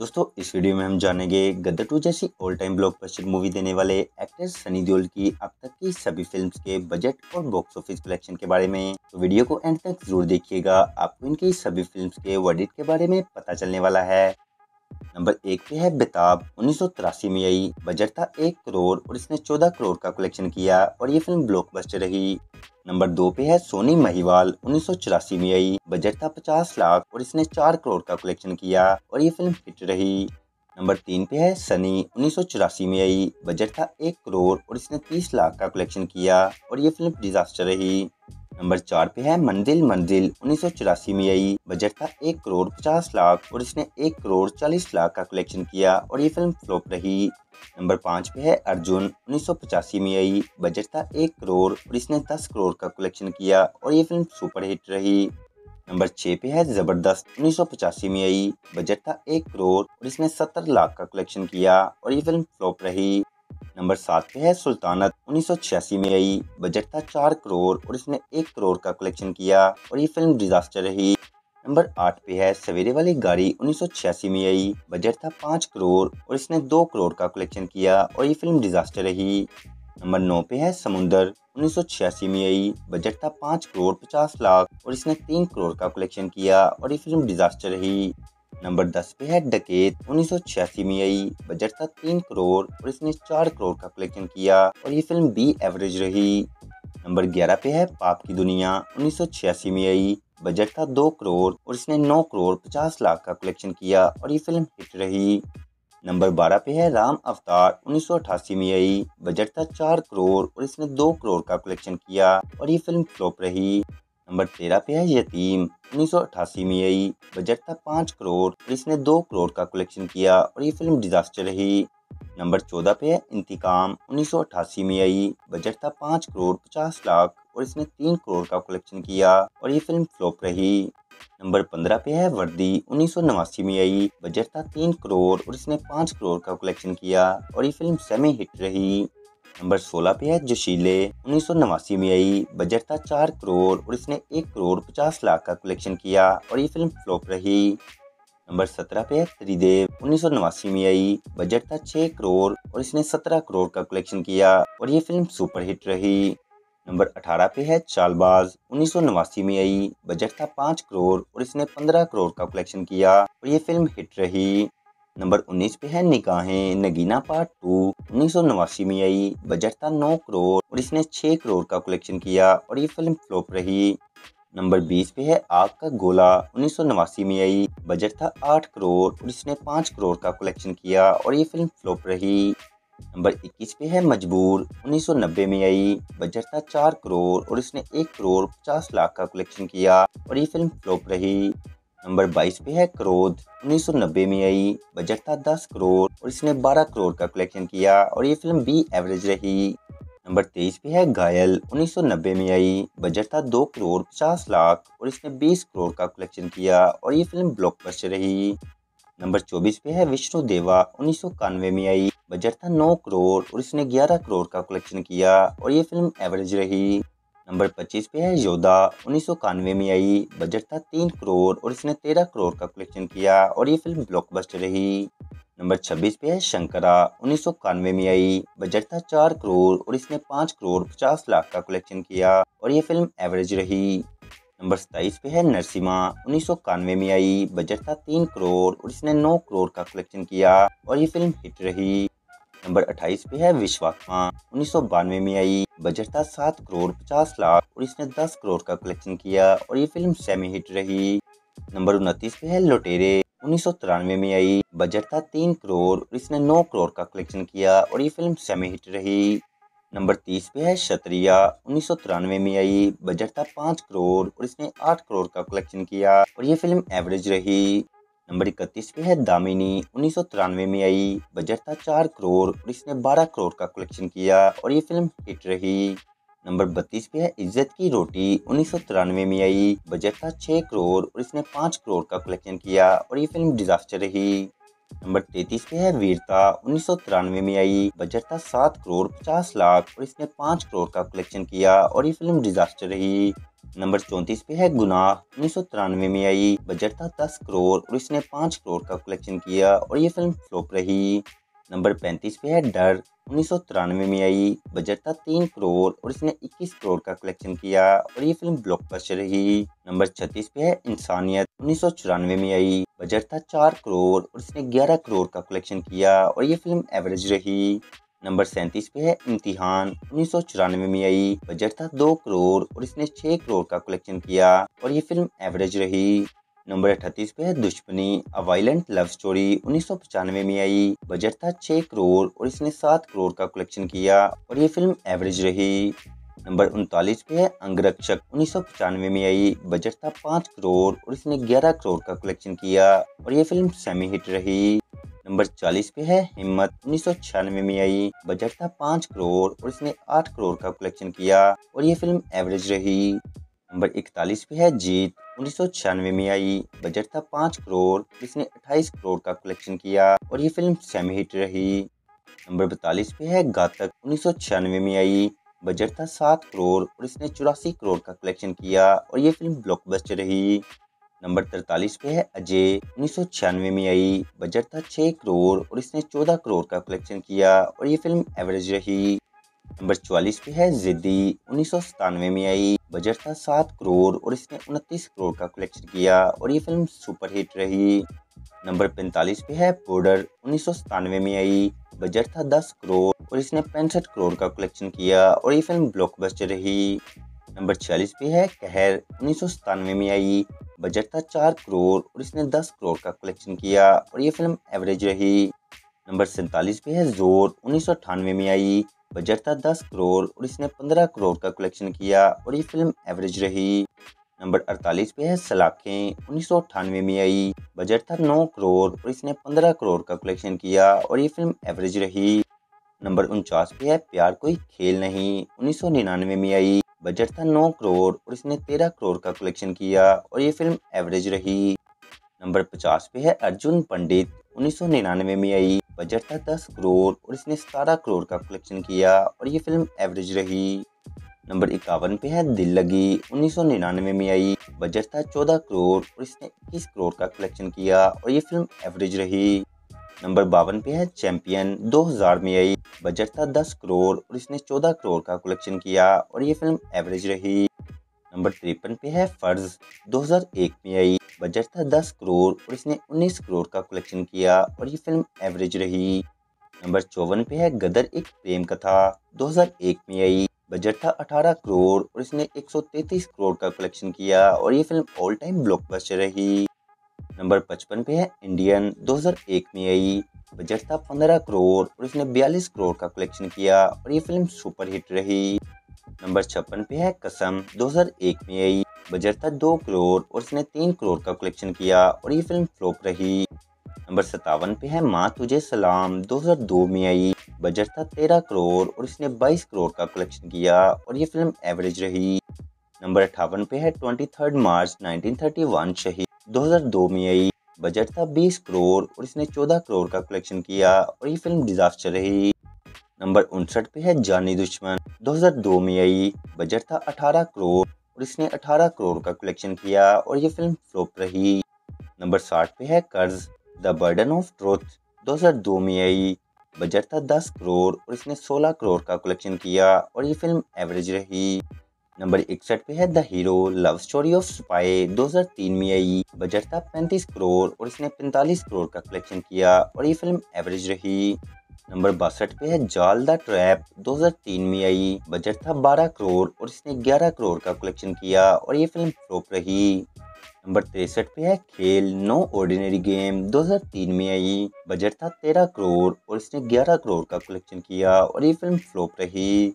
दोस्तों, इस वीडियो में हम जानेंगे गदर टू जैसी ऑल टाइम ब्लॉकबस्टर मूवी देने वाले एक्ट्रेस सनी देओल की अब तक की सभी फिल्म्स के बजट और बॉक्स ऑफ़िस कलेक्शन के बारे में। तो वीडियो को एंड तक ज़रूर देखिएगा। आपको इनकी सभी फिल्म्स के वर्डिट के बारे में पता चलने वाला है। नंबर एक पे है बेताब, उन्नीस में आई बजट था एक करोड़ और इसने चौदह करोड़ का कलेक्शन किया और ये फ़िल्म ब्लॉकबस्टर रही। नंबर दो पे है सोनी महिवाल, उन्नीस सौ चौरासी में आई बजट था पचास लाख और इसने चार करोड़ का कलेक्शन किया और ये फ़िल्म हिट रही। नंबर तीन पे है सनी, उन्नीस सौ चौरासी में आई बजट था एक करोड़ और इसने तीस लाख का कलेक्शन किया और ये फ़िल्म डिजास्टर रही। नंबर चार पे है मंजिल मंजिल उन्नीस में आई। बजट था एक करोड़ पचास लाख और इसने एक करोड़ चालीस लाख का कलेक्शन किया और ये फ़िल्म फ्लॉप रही। नंबर पाँच पे है अर्जुन उन्नीस सौ पचासी में आई। बजट था एक करोड़ और इसने दस करोड़ का कलेक्शन किया और ये फ़िल्म सुपर हिट रही। नंबर छः पे है ज़बरदस्त उन्नीस सौ पचासी में आई। बजट था एक करोड़ और इसने सत्तर लाख का कलेक्शन किया और ये फ़िल्म फ्लॉप रही। नंबर सात पे है, सुल्तानत उन्नीस सौ छियासी में आई बजट था चार करोड़ और इसने एक करोड़ का कलेक्शन किया और ये फ़िल्म डिजास्टर रही। नंबर आठ पे है, सवेरे वाली गाड़ी उन्नीस सौ छियासी में आई बजट था पाँच करोड़ और इसने दो करोड़ का कलेक्शन किया और ये फ़िल्म डिजास्टर रही। नंबर नौ पे है, समुंदर उन्नीस सौ छियासी में आई बजट था पाँच करोड़ पचास लाख और इसने तीन करोड़ का कलेक्शन किया और ये फ़िल्म डिजास्टर रही। नंबर दस पे है डकेत, उन्नीस सौ छियासी में आई। बजट था तीन करोड़, और इसने चार करोड़ का कलेक्शन किया, और ये फ़िल्म बी एवरेज रही। नंबर ग्यारह पे है पाप की दुनिया, उन्नीस सौ छियासी में आई। बजट था दो करोड़, और इसने नौ करोड़ पचास लाख का कलेक्शन किया, और ये फ़िल्म हिट रही। नंबर बारह पे है राम अवतार, उन्नीस सौ अठासी में आई। बजट था चार करोड़, और इसने दो करोड़ का कलेक्शन किया, और ये फ़िल्म फ्लॉप रही। नंबर तेरह पे है यतीम उन्नीस सौ अठासी में आई। बजट था पाँच करोड़ और इसने दो करोड़ का कलेक्शन किया और ये फ़िल्म डिजास्टर रही। नंबर चौदह पे है इंतकाम, उन्नीस सौ अठासी में आई। बजट था पाँच करोड़ पचास लाख और इसने तीन करोड़ का कलेक्शन किया और ये फ़िल्म फ्लॉप रही। नंबर पंद्रह पे है वर्दी, उन्नीस सौ नवासी में आई। बजट था तीन करोड़ और इसने पाँच करोड़ का कलेक्शन किया और ये फ़िल्म सेमी हिट रही। नंबर 16 पे है जोशीले उन्नीस सौ नवासी में आई। बजट था चार करोड़ और इसने एक करोड़ पचास लाख का कलेक्शन किया और ये फ़िल्म फ्लॉप रही। नंबर सत्रह पे है, त्रिदेव उन्नीस सौ नवासी में आई। बजट था छः करोड़ और इसने सत्रह करोड़ का कलेक्शन किया और ये फ़िल्म सुपर हिट रही। नंबर अठारह पे है, चालबाज उन्नीस सौ नवासी में आई। बजट था पाँच करोड़ और इसने पंद्रह करोड़ का कलेक्शन किया और ये फ़िल्म हिट रही। नंबर 19 पे है निगाहें नगीना पार्ट टू उन्नीस में आई, बजट था नौ करोड़ और इसने छः करोड़ का कलेक्शन किया और ये फ़िल्म फ्लॉप रही। नंबर 20 पे है आग का गोला, उन्नीस सौ नवासी में आई, बजट था आठ करोड़ और इसने पाँच करोड़ का कलेक्शन किया और ये फ़िल्म फ्लॉप रही। नंबर 21 पे है मजबूर 1990 में आई, बजट था चार करोड़ और इसने एक करोड़ पचास लाख का कलेक्शन किया और ये फ़िल्म फ्लॉप रही। नंबर 22 पे है क्रोध 1990 में आई बजट था 10 करोड़ और इसने 12 करोड़ का कलेक्शन किया और ये फ़िल्म बी एवरेज रही। नंबर 23 पे है घायल। 1990 में आई बजट था 2 करोड़ 50 लाख और इसने 20 करोड़ का कलेक्शन किया और ये फ़िल्म ब्लॉकबस्टर रही। नंबर 24 पे है विष्णु देवा। उन्नीस सौ इक्यानबे में आई बजट था 9 करोड़ और इसने 11 करोड़ का कलेक्शन किया और ये फ़िल्म एवरेज रही। नंबर 25 पे है योदा उन्नीस में आई, बजट था तीन करोड़ और इसने तेरह करोड़ का कलेक्शन किया और ये फ़िल्म ब्लॉकबस्टर रही। नंबर 26 पे है, शंकरा उन्नीस में आई, बजट था चार करोड़ और इसने पाँच करोड़ पचास लाख का कलेक्शन किया और ये फ़िल्म एवरेज रही। नंबर सताईस पे है, नरसिम्हा उन्नीस में आई, बजट था तीन करोड़ और इसने नौ करोड़ का कलेक्शन किया और ये फ़िल्म हिट रही। नंबर 28 पे है विश्वात्मा। उन्नीस में आई। बजट था सात करोड़ पचास लाख। और इसने दस करोड़ का कलेक्शन किया और ये फ़िल्म सेमी हिट रही। नंबर उनतीस पे है लोटेरे। उन्नीस सौ तिरानवे में आई। बजट था तीन करोड़ और इसने नौ करोड़ का कलेक्शन किया और ये फ़िल्म सेमी हिट रही। नंबर तीस पे है क्षत्रिया। उन्नीस में आई। बजट था पाँच करोड़ और इसने आठ करोड़ का कलेक्शन किया और ये फ़िल्म एवरेज रही। नंबर इकतीस पे है, दामिनी उन्नीस सौ तिरानवे में आई, बजट था चार करोड़ और इसने बारह करोड़ का कलेक्शन किया और ये फ़िल्म हिट रही। नंबर बत्तीस पे है, इज़्ज़त की रोटी उन्नीस सौ तिरानवे में आई, बजट था छः करोड़ और इसने पाँच करोड़ का कलेक्शन किया और ये फ़िल्म डिजास्टर रही। नंबर तैतीस पे है, वीरता उन्नीस सौ तिरानवे में आई, बजट था सात करोड़ पचास लाख और इसने पाँच करोड़ का कलेक्शन किया और ये फ़िल्म डिजास्टर रही। नंबर चौंतीस पे है गुनाह, उन्नीस सौ तिरानवे में आई बजट था दस करोड़ और इसने पाँच करोड़ का कलेक्शन किया और ये फ़िल्म फ्लॉप रही। नंबर पैंतीस पे है डर, उन्नीस सौ तिरानवे में आई बजट था तीन करोड़ और इसने इक्कीस करोड़ का कलेक्शन किया और ये फ़िल्म ब्लॉकबस्टर रही। नंबर छत्तीस पे है इंसानियत, उन्नीस सौ चौरानवे में आई बजट था चार करोड़ और इसने ग्यारह करोड़ का कलेक्शन किया और ये फ़िल्म एवरेज रही। नंबर सैंतीस पे है, इम्तिहान उन्नीस सौ चौरानवे में आई। बजट था दो करोड़ और इसने छह करोड़ का कलेक्शन किया और ये फ़िल्म एवरेज रही। नंबर अठतीस पे है, दुश्मनी अ वायलेंट लव स्टोरी उन्नीस सौ पचानवे में आई। बजट था छह करोड़ और इसने सात करोड़ का कलेक्शन किया और ये फ़िल्म एवरेज रही। नंबर उनतालीस पे है, अंगरक्षक उन्नीस सौ पचानवे में आई। बजट था पाँच करोड़ और इसने ग्यारह करोड़ का कलेक्शन किया और ये फ़िल्म सेमी हिट रही। नंबर चालीस पे है, हिम्मत उन्नीस सौ छियानवे में आई। बजट था पाँच करोड़ और इसने आठ करोड़ का कलेक्शन किया और ये फ़िल्म एवरेज रही। नंबर इकतालीस पे है, जीत उन्नीस सौ छियानवे में आई। बजट था पाँच करोड़, इसने अट्ठाईस करोड़ का कलेक्शन किया और ये फ़िल्म सेमी हिट रही। नंबर बतालीस पे है, घातक उन्नीस सौ छियानवे में आई। बजट था सात करोड़ और इसने चौरासी करोड़ का कलेक्शन किया और ये फ़िल्म ब्लॉकबस्टर रही। नंबर तरतालीस पे है। अजय, उन्नीस सौ छियानवे में आई। बजट था छः करोड़ और इसने चौदह करोड़ का कलेक्शन किया और ये फ़िल्म एवरेज रही। नंबर चौवालीस पे है जिद्दी, उन्नीस सौ सतानवे में आई। बजट था सात करोड़ और इसने उनतीस करोड़ का कलेक्शन किया और ये फ़िल्म सुपर हिट रही। नंबर पैंतालीस पे है बॉर्डर उन्नीस सौ सतानवे में आई। बजट था दस करोड़ और इसने पैंसठ करोड़ का कलेक्शन किया और ये फ़िल्म ब्लॉकबस्टर रही। नंबर छियालीस पे है कहर, उन्नीस सौ सतानवे में आई। बजट था चार करोड़ और इसने दस करोड़ का कलेक्शन किया और ये फ़िल्म एवरेज रही। नंबर सैंतालीस पे है ज़ोर, उन्नीस सौ अठानवे में आई। बजट था दस करोड़ और इसने पंद्रह करोड़ का कलेक्शन किया और ये फ़िल्म एवरेज रही। नंबर अड़तालीस पे है सलाखें, उन्नीस सौ अठानवे में आई। बजट था नौ करोड़ और इसने पंद्रह करोड़ का कलेक्शन किया और ये फ़िल्म एवरेज रही। नंबर उनचास पे है प्यार कोई खेल नहीं, उन्नीस सौ निन्यानवे में आई। बजट था नौ करोड़ और इसने तेरह करोड़ का कलेक्शन किया और ये फ़िल्म एवरेज रही। नंबर पचास पे है अर्जुन पंडित, उन्नीस सौ निन्यानवे में आई। बजट था दस करोड़ और इसने सतारह करोड़ का कलेक्शन किया और ये फ़िल्म एवरेज रही। नंबर इक्यावन पे है दिल लगी, उन्नीस सौ निन्यानवे में आई। बजट था चौदह करोड़ और इसने इक्कीस करोड़ का कलेक्शन किया और ये फ़िल्म एवरेज रही। नंबर बावन पे है चैंपियन 2000 में आई। बजट था 10 करोड़ और इसने 14 करोड़ का कलेक्शन किया और ये फ़िल्म एवरेज रही। नंबर तिरपन पे है फ़र्ज़ 2001 में आई। बजट था 10 करोड़ और इसने 19 करोड़ का कलेक्शन किया और ये फ़िल्म एवरेज रही। नंबर चौवन पे है गदर एक प्रेम कथा 2001 में आई। बजट था 18 करोड़ और इसने 133 करोड़ का कलेक्शन किया और ये फ़िल्म ऑल टाइम ब्लॉकबस्टर रही। नंबर पचपन पे है। इंडियन 2001 में आई बजट था 15 करोड़ और इसने 42 करोड़ का कलेक्शन किया और ये फ़िल्म सुपर हिट रही। नंबर छप्पन पे है कसम 2001 में आई बजट था दो करोड़ और इसने तीन करोड़ का कलेक्शन किया और ये फ़िल्म फ्लॉप रही। नंबर सतावन पे है माँ तुझे सलाम 2002 में आई बजट था तेरह करोड़ और इसने 22 करोड़ का कलेक्शन किया और ये फ़िल्म एवरेज रही। नंबर अट्ठावन पे है ट्वेंटी थर्ड मार्च 1931 शहीद 2002 में आई। बजट था 20 करोड़ और इसने 14 करोड़ का कलेक्शन किया और ये फ़िल्म डिजास्टर रही। नंबर उनसठ पे है, जानी दुश्मन 2002 में आई। बजट था 18 करोड़ और इसने 18 करोड़ का कलेक्शन किया और ये फ़िल्म फ्लॉप रही। नंबर 60 पे है, कर्ज, द बर्डन ऑफ़ ट्रुथ 2002 में आई। बजट था 10 करोड़ और इसने 16 करोड़ का कलेक्शन किया और ये फ़िल्म एवरेज रही। नंबर इकसठ पे है the hero love story of spy 2003 में आई। बजट था 35 करोड़ और इसने 45 करोड़ का कलेक्शन किया और ये फ़िल्म एवरेज रही। नंबर बासठ पे है जाल द ट्रैप 2003 में आई। बजट था 12 करोड़ और इसने 11 करोड़ का कलेक्शन किया और ये फ़िल्म फ्लॉप रही। नंबर तिरसठ पे है खेल, नो ऑर्डिनरी गेम 2003 में आई। बजट था 13 करोड़ और इसने 11 करोड़ का कलेक्शन किया और ये फ़िल्म फ्लॉप रही।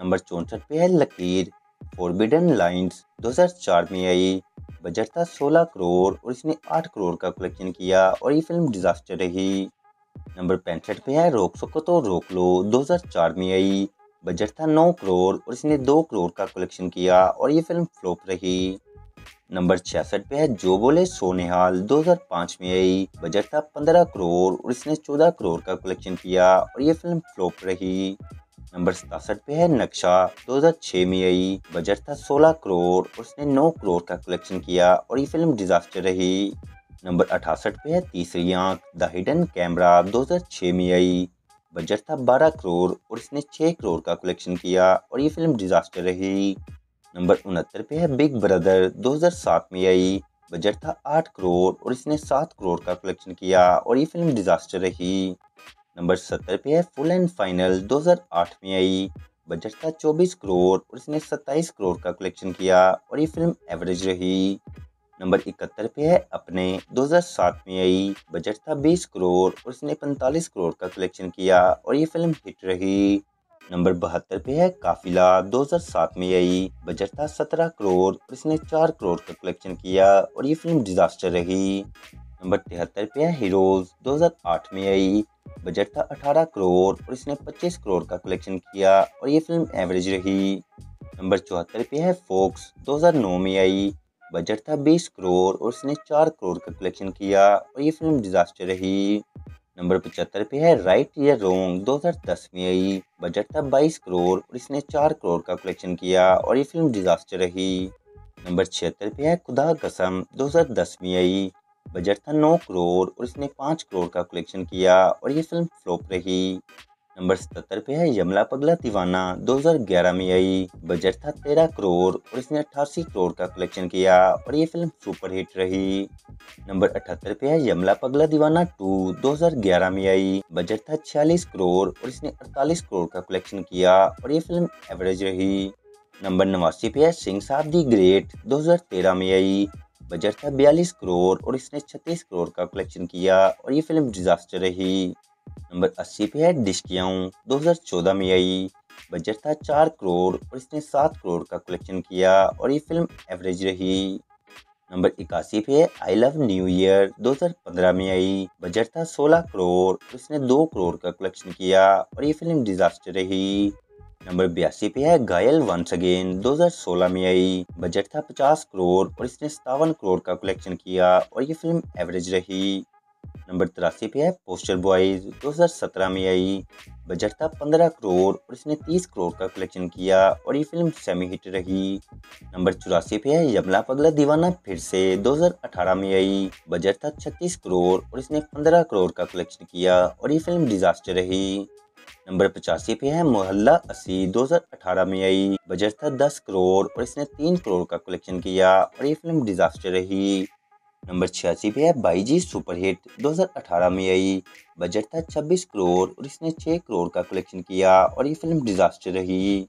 नंबर चौंसठ पे है लकीर फॉरबिडन लाइंस 2004 में आई। बजट था 16 करोड़ और इसने 8 करोड़ का कलेक्शन किया और ये फ़िल्म डिजास्टर रही। नंबर पैंसठ पे है रोक सको तो रोक लो 2004 में आई। बजट था 9 करोड़ और इसने 2 करोड़ का कलेक्शन किया और ये फ़िल्म फ्लॉप रही। नंबर छियासठ पे है जो बोले सोनेहाल 2005 में आई। बजट था 15 करोड़ और इसने 14 करोड़ का कलेक्शन किया और ये फ़िल्म फ्लॉप रही। नंबर सतासठ पे है, नक्शा 2006 में आई। बजट था 16 करोड़ और उसने 9 करोड़ का कलेक्शन किया और ये फ़िल्म डिजास्टर रही। नंबर अठासठ पे है, तीसरी आँख, द हिडन कैमरा 2006 में आई। बजट था 12 करोड़ और इसने 6 करोड़ का कलेक्शन किया और ये फ़िल्म डिजास्टर रही। नंबर उनहत्तर पे है, बिग ब्रदर 2007 में आई। बजट था आठ करोड़ और इसने सात करोड़ का कलेक्शन किया और ये फ़िल्म डिजास्टर रही। नंबर सत्तर पे है फुल एंड फाइनल 2008 में आई। बजट था चौबीस करोड़ और इसने सत्ताईस करोड़ का कलेक्शन किया और ये फ़िल्म एवरेज रही। नंबर इकहत्तर पे है अपने 2007 में आई। बजट था 20 करोड़ और इसने 45 करोड़ का कलेक्शन किया और ये फ़िल्म हिट रही। नंबर बहत्तर पे है काफिला 2007 में आई। बजट था 17 करोड़ और इसने 4 करोड़ का कलेक्शन किया और ये फ़िल्म डिजास्टर रही। नंबर तिहत्तर पे है हीरोज 2008 में आई बजट था 18 करोड़ और इसने 25 करोड़ का कलेक्शन किया और ये फ़िल्म एवरेज रही। नंबर चौहत्तर पे है फोक्स 2009 में आई बजट था 20 करोड़ और इसने 4 करोड़ का कलेक्शन किया और ये फ़िल्म डिजास्टर रही। नंबर पचहत्तर पे है राइट या रोंग 2010 में आई बजट था 22 करोड़ और इसने 4 करोड़ का कलेक्शन किया और ये फ़िल्म डिजास्टर रही। नंबर छिहत्तर पे है खुदा कसम 2010 में आई बजट था नौ करोड़ और इसने 5 करोड़ का कलेक्शन किया और ये फ़िल्म फ्लॉप रही। नंबर सतर पे है यमला पगला दीवाना 2011 में आई। बजट था 13 करोड़ और इसने अट्ठासी करोड़ का कलेक्शन किया और ये फ़िल्म सुपर हिट रही। नंबर अठहत्तर पे है यमला पगला दीवाना 2 2011 में आई। बजट था छियालीस करोड़ और इसने 48 करोड़ का कलेक्शन किया और ये फ़िल्म एवरेज रही। नंबर नवासी पे है सिंह साहब दी ग्रेट 2013 में आई। बजट था बयालीस करोड़ और इसने छत्तीस करोड़ का कलेक्शन किया और ये फ़िल्म डिजास्टर रही। नंबर अस्सी पे है डिस्कियाऊँ 2014 में आई। बजट था चार करोड़ और इसने सात करोड़ का कलेक्शन किया और ये फ़िल्म एवरेज रही। नंबर इक्यासी पे है आई लव न्यू ईयर 2015 में आई। बजट था 16 करोड़ और इसने दो करोड़ का कलेक्शन किया और ये फ़िल्म डिजास्टर रही। नंबर बयासी पे है, घायल वंस अगेन 2016 में आई। बजट था 50 करोड़ और इसने सतावन करोड़ का कलेक्शन किया और ये फ़िल्म एवरेज रही। नंबर तिरासी पे है पोस्टर बॉयज़ 2017 में आई। बजट था 15 करोड़ और इसने 30 करोड़ का कलेक्शन किया और ये फ़िल्म सेमी हिट रही। नंबर चौरासी पे है यमला पगला दीवाना फिर से 2018 में आई। बजट था 36 करोड़ और इसने 15 करोड़ का कलेक्शन किया और ये फ़िल्म डिजास्टर रही। नंबर पचासी पे है मोहल्ला अस्सी 2018 में आई। बजट था 10 करोड़ और इसने 3 करोड़ का कलेक्शन किया और ये फ़िल्म डिजास्टर रही। नंबर छियासी पे है बाईजी सुपरहिट 2018 में आई। बजट था 26 करोड़ और इसने 6 करोड़ का कलेक्शन किया और ये फ़िल्म डिजास्टर रही।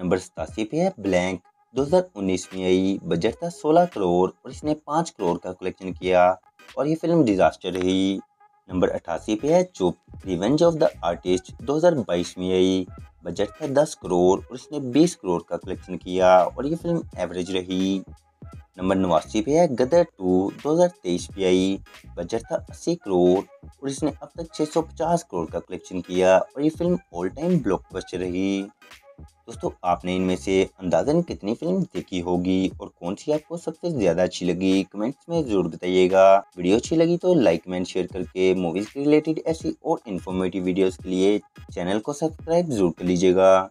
नंबर सतासी पे है ब्लैंक 2019 में आई। बजट था 16 करोड़ और इसने 5 करोड़ का कलेक्शन किया और ये फ़िल्म डिजास्टर रही। नंबर अठासी पे है चुप रिवेंज ऑफ़ द आर्टिस्ट 2022 में आई। बजट था 10 करोड़ और इसने 20 करोड़ का कलेक्शन किया और ये फ़िल्म एवरेज रही। नंबर नवासी पे है गदर टू 2023 पे आई। बजट था 80 करोड़ और इसने अब तक 650 करोड़ का कलेक्शन किया और ये फ़िल्म ऑल टाइम ब्लॉकबस्टर रही। दोस्तों, आपने इनमें से अंदाजन कितनी फ़िल्म देखी होगी और कौन सी आपको सबसे ज़्यादा अच्छी लगी, कमेंट्स में ज़रूर बताइएगा। वीडियो अच्छी लगी तो लाइक, कमेंट, शेयर करके मूवीज़ के रिलेटेड ऐसी और इन्फॉर्मेटिव वीडियोस के लिए चैनल को सब्सक्राइब ज़रूर कर लीजिएगा।